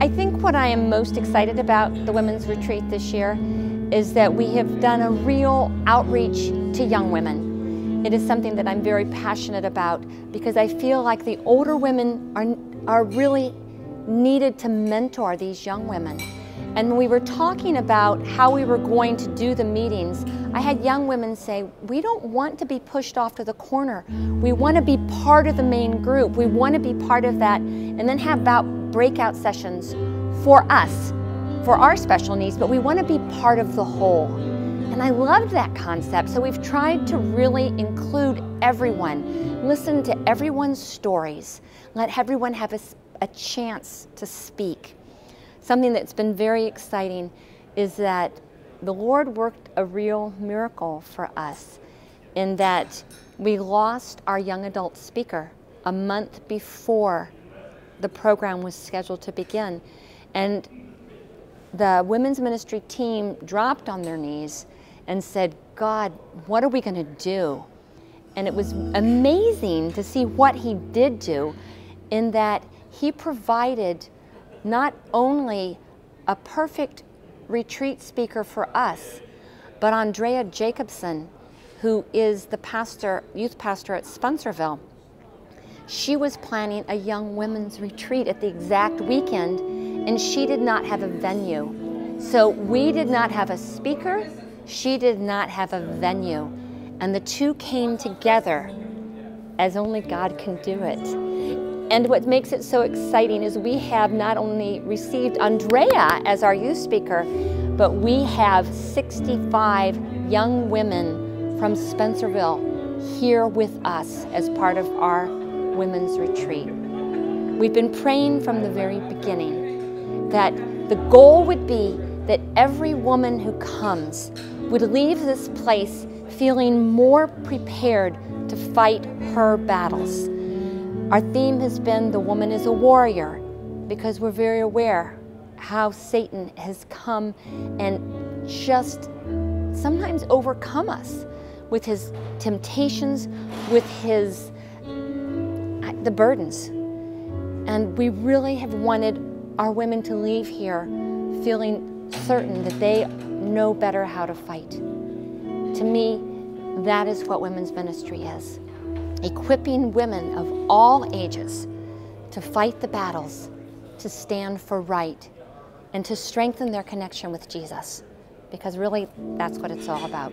I think what I am most excited about the Women's Retreat this year is that we have done a real outreach to young women. It is something that I'm very passionate about because I feel like the older women are, are really needed to mentor these young women. And when we were talking about how we were going to do the meetings, I had young women say, we don't want to be pushed off to the corner. We want to be part of the main group. We want to be part of that and then have about breakout sessions for us, for our special needs, but we want to be part of the whole. And I loved that concept. So we've tried to really include everyone, listen to everyone's stories, let everyone have a, a chance to speak. Something that's been very exciting is that the Lord worked a real miracle for us in that we lost our young adult speaker a month before the program was scheduled to begin. And the women's ministry team dropped on their knees and said, God, what are we going to do? And it was amazing to see what he did do in that he provided not only a perfect retreat speaker for us, but Andrea Jacobson, who is the pastor, youth pastor at Spencerville. She was planning a young women's retreat at the exact weekend, and she did not have a venue. So we did not have a speaker, she did not have a venue. And the two came together as only God can do it. And what makes it so exciting is we have not only received Andrea as our youth speaker, but we have 65 young women from Spencerville here with us as part of our women's retreat. We've been praying from the very beginning that the goal would be that every woman who comes would leave this place feeling more prepared to fight her battles our theme has been The Woman is a Warrior because we're very aware how Satan has come and just sometimes overcome us with his temptations, with his the burdens. And we really have wanted our women to leave here feeling certain that they know better how to fight. To me, that is what women's ministry is equipping women of all ages to fight the battles, to stand for right, and to strengthen their connection with Jesus. Because really, that's what it's all about.